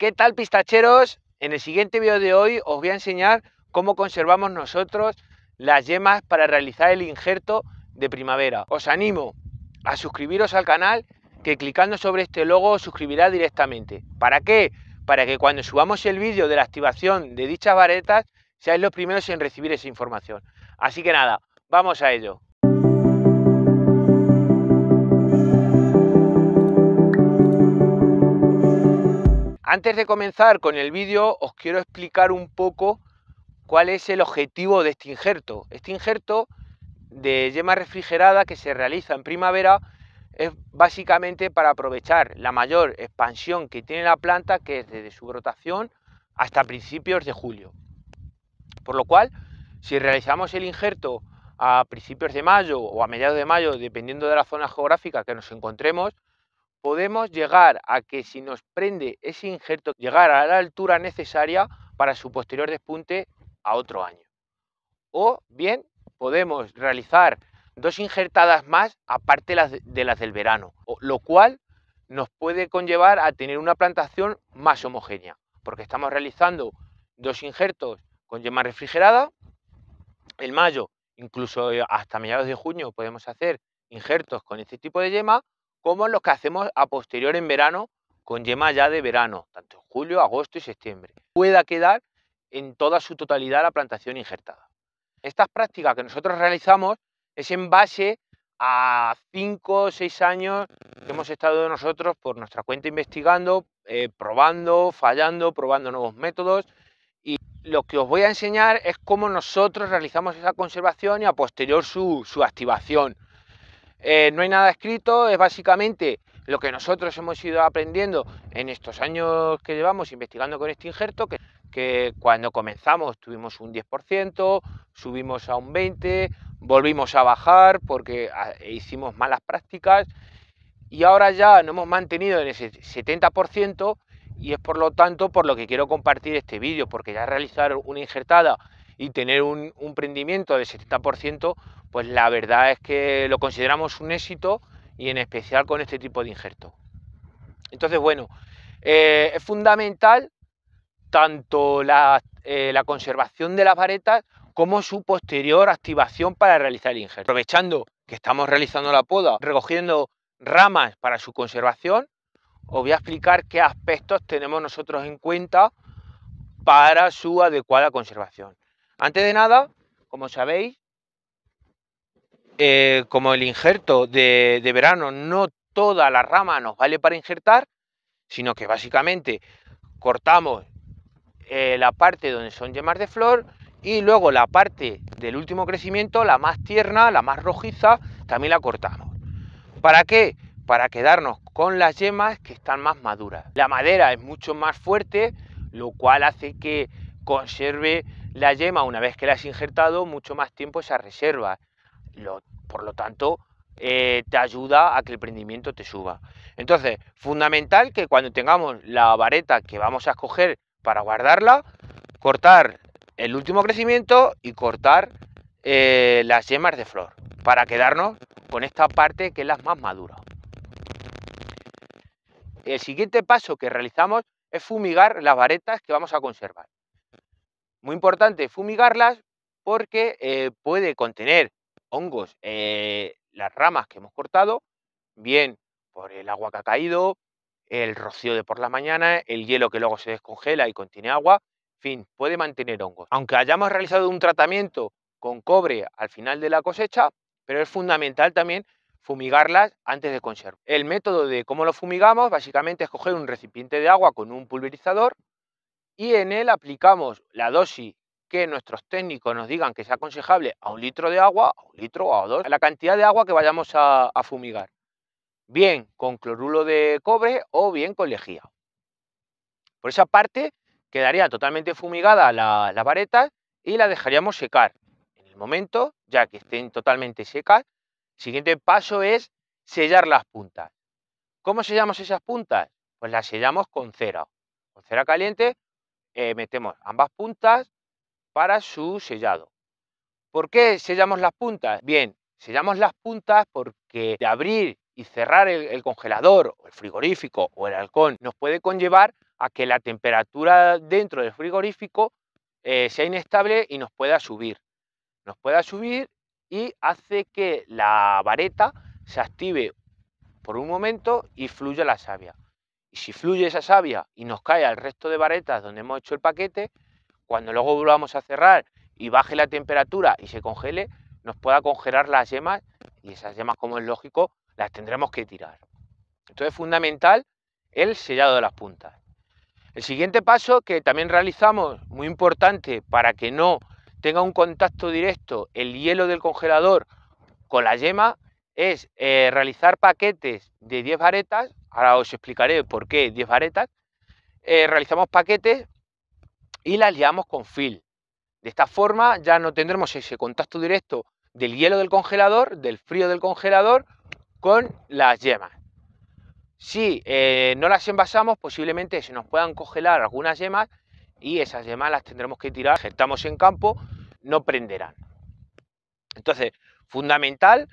¿Qué tal pistacheros? En el siguiente vídeo de hoy os voy a enseñar cómo conservamos nosotros las yemas para realizar el injerto de primavera. Os animo a suscribiros al canal que clicando sobre este logo os suscribirá directamente. ¿Para qué? Para que cuando subamos el vídeo de la activación de dichas varetas seáis los primeros en recibir esa información. Así que nada, vamos a ello. Antes de comenzar con el vídeo os quiero explicar un poco cuál es el objetivo de este injerto. Este injerto de yema refrigerada que se realiza en primavera es básicamente para aprovechar la mayor expansión que tiene la planta que es desde su brotación hasta principios de julio. Por lo cual, si realizamos el injerto a principios de mayo o a mediados de mayo, dependiendo de la zona geográfica que nos encontremos, podemos llegar a que si nos prende ese injerto, llegar a la altura necesaria para su posterior despunte a otro año. O bien podemos realizar dos injertadas más aparte de las del verano, lo cual nos puede conllevar a tener una plantación más homogénea, porque estamos realizando dos injertos con yema refrigerada. En mayo, incluso eh, hasta mediados de junio, podemos hacer injertos con este tipo de yema como los que hacemos a posterior en verano con yema ya de verano, tanto en julio, agosto y septiembre. Pueda quedar en toda su totalidad la plantación injertada. Estas prácticas que nosotros realizamos es en base a 5 o 6 años que hemos estado nosotros por nuestra cuenta investigando, eh, probando, fallando, probando nuevos métodos y lo que os voy a enseñar es cómo nosotros realizamos esa conservación y a posterior su, su activación. Eh, no hay nada escrito, es básicamente lo que nosotros hemos ido aprendiendo en estos años que llevamos investigando con este injerto, que, cuando comenzamos tuvimos un 10%, subimos a un 20%, volvimos a bajar porque ah, hicimos malas prácticas y ahora ya nos hemos mantenido en ese 70% y es por lo tanto por lo que quiero compartir este vídeo, porque ya realizar una injertada y tener un, un prendimiento del 70%, pues la verdad es que lo consideramos un éxito y en especial con este tipo de injerto. Entonces, bueno, eh, es fundamental tanto eh, la, conservación de las varetas como su posterior activación para realizar el injerto. Aprovechando que estamos realizando la poda, recogiendo ramas para su conservación, os voy a explicar qué aspectos tenemos nosotros en cuenta para su adecuada conservación. Antes de nada, como sabéis, eh, como el injerto de, verano no toda la rama nos vale para injertar, sino que básicamente cortamos eh, la parte donde son yemas de flor y luego la parte del último crecimiento, la más tierna, la más rojiza, también la cortamos. ¿Para qué? Para quedarnos con las yemas que están más maduras. La madera es mucho más fuerte, lo cual hace que conserve la yema una vez que la has injertado mucho más tiempo esa reserva por lo tanto, eh, te ayuda a que el prendimiento te suba. Entonces, fundamental que cuando tengamos la vareta que vamos a escoger para guardarla, cortar el último crecimiento y cortar eh, las yemas de flor para quedarnos con esta parte que es la más madura. El siguiente paso que realizamos es fumigar las varetas que vamos a conservar. Muy importante fumigarlas porque eh, puede contener hongos eh, las ramas que hemos cortado, bien por el agua que ha caído, el rocío de por la mañana, el hielo que luego se descongela y contiene agua, en fin, puede mantener hongos. Aunque hayamos realizado un tratamiento con cobre al final de la cosecha, pero es fundamental también fumigarlas antes de conservar. El método de cómo lo fumigamos básicamente es coger un recipiente de agua con un pulverizador y en él aplicamos la dosis que nuestros técnicos nos digan que es aconsejable a un litro de agua, a un litro o a dos, la cantidad de agua que vayamos a, fumigar. Bien con cloruro de cobre o bien con lejía. Por esa parte quedaría totalmente fumigada la, la vareta y la dejaríamos secar. En el momento, ya que estén totalmente secas, el siguiente paso es sellar las puntas. ¿Cómo sellamos esas puntas? Pues las sellamos con cera. Con cera caliente eh, metemos ambas puntas, para su sellado. ¿Por qué sellamos las puntas? Bien, sellamos las puntas porque de abrir y cerrar el, congelador el frigorífico o el halcón nos puede conllevar a que la temperatura dentro del frigorífico eh, sea inestable y nos pueda subir. Nos pueda subir y hace que la vareta se active por un momento y fluya la savia. Y si fluye esa savia y nos cae al resto de varetas donde hemos hecho el paquete, cuando luego volvamos a cerrar y baje la temperatura y se congele, nos pueda congelar las yemas y esas yemas, como es lógico, las tendremos que tirar. Entonces es fundamental el sellado de las puntas. El siguiente paso que también realizamos, muy importante para que no tenga un contacto directo el hielo del congelador con la yema, es eh, realizar paquetes de 10 varetas, ahora os explicaré por qué 10 varetas, eh, realizamos paquetes y las liamos con fil. De esta forma ya no tendremos ese contacto directo del hielo del congelador, del frío del congelador, con las yemas. Si eh, no las envasamos, posiblemente se nos puedan congelar algunas yemas y esas yemas las tendremos que tirar, estamos en campo, no prenderán. Entonces, fundamental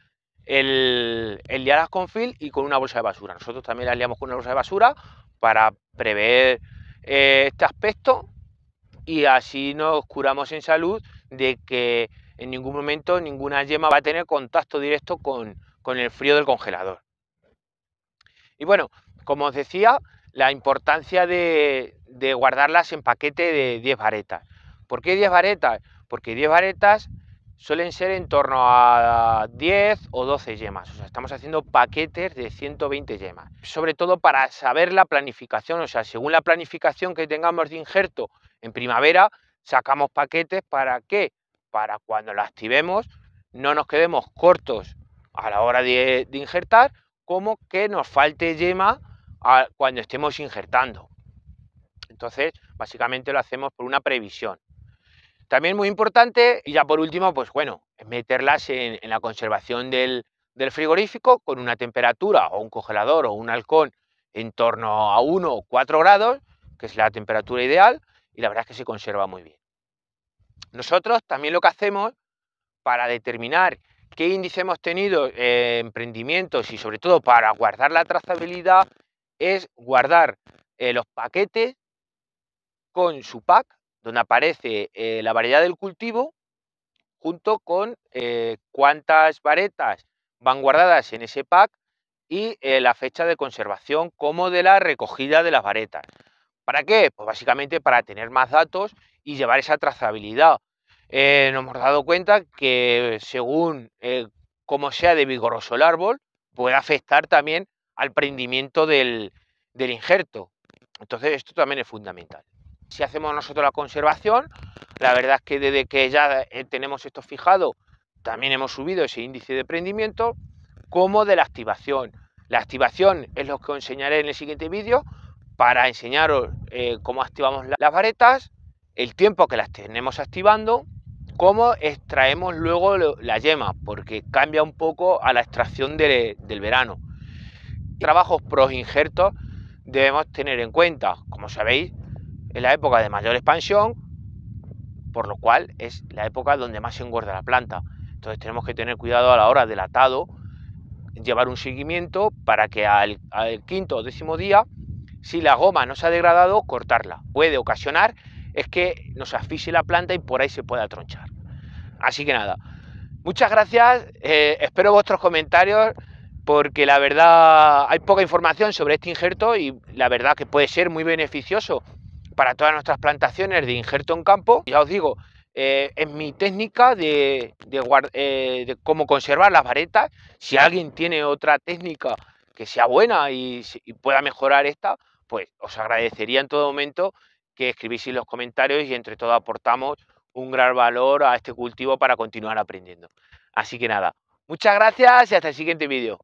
el, liarlas con fil y con una bolsa de basura. Nosotros también las liamos con una bolsa de basura para prever eh, este aspecto y así nos curamos en salud de que en ningún momento ninguna yema va a tener contacto directo con, el frío del congelador. Y bueno, como os decía, la importancia de, de guardarlas en paquete de 10 varetas. ¿Por qué 10 varetas? Porque 10 varetas suelen ser en torno a 10 o 12 yemas. O sea, estamos haciendo paquetes de 120 yemas. Sobre todo para saber la planificación, o sea, según la planificación que tengamos de injerto en primavera, sacamos paquetes para qué? Para cuando la activemos no nos quedemos cortos a la hora de, injertar, como que nos falte yema cuando estemos injertando. Entonces, básicamente lo hacemos por una previsión. También muy importante, y ya por último, pues bueno, meterlas en, la conservación del, frigorífico con una temperatura o un congelador o un halcón en torno a 1 o 4 grados, que es la temperatura ideal, y la verdad es que se conserva muy bien. Nosotros también lo que hacemos para determinar qué índice hemos tenido en emprendimientos y sobre todo para guardar la trazabilidad es guardar eh, los paquetes con su pack donde aparece eh, la variedad del cultivo junto con eh, cuántas varetas van guardadas en ese pack y eh, la fecha de conservación como de la recogida de las varetas. ¿Para qué? Pues básicamente para tener más datos y llevar esa trazabilidad. nos hemos dado cuenta que según cómo sea de vigoroso el árbol, puede afectar también al prendimiento del injerto. Entonces esto también es fundamental. Si hacemos nosotros la conservación, la verdad es que desde que ya eh, tenemos esto fijado, también hemos subido ese índice de prendimiento, como de la activación. La activación es lo que os enseñaré en el siguiente vídeo para enseñaros eh, cómo activamos las varetas, el tiempo que las tenemos activando, cómo extraemos luego la yema, porque cambia un poco a la extracción del verano. Trabajos pros injertos debemos tener en cuenta, como sabéis, es la época de mayor expansión, por lo cual es la época donde más se engorda la planta. Entonces tenemos que tener cuidado a la hora del atado, llevar un seguimiento para que al, quinto o décimo día, si la goma no se ha degradado, cortarla. Puede ocasionar es que nos asfixie la planta y por ahí se pueda tronchar. Así que nada, muchas gracias, eh, espero vuestros comentarios porque la verdad hay poca información sobre este injerto y la verdad que puede ser muy beneficioso para todas nuestras plantaciones de injerto en campo. Ya os digo, eh, es mi técnica eh, de, cómo conservar las varetas. Si alguien tiene otra técnica que sea buena y, pueda mejorar esta, pues os agradecería en todo momento que escribís en los comentarios y entre todos aportamos un gran valor a este cultivo para continuar aprendiendo. Así que nada, muchas gracias y hasta el siguiente vídeo.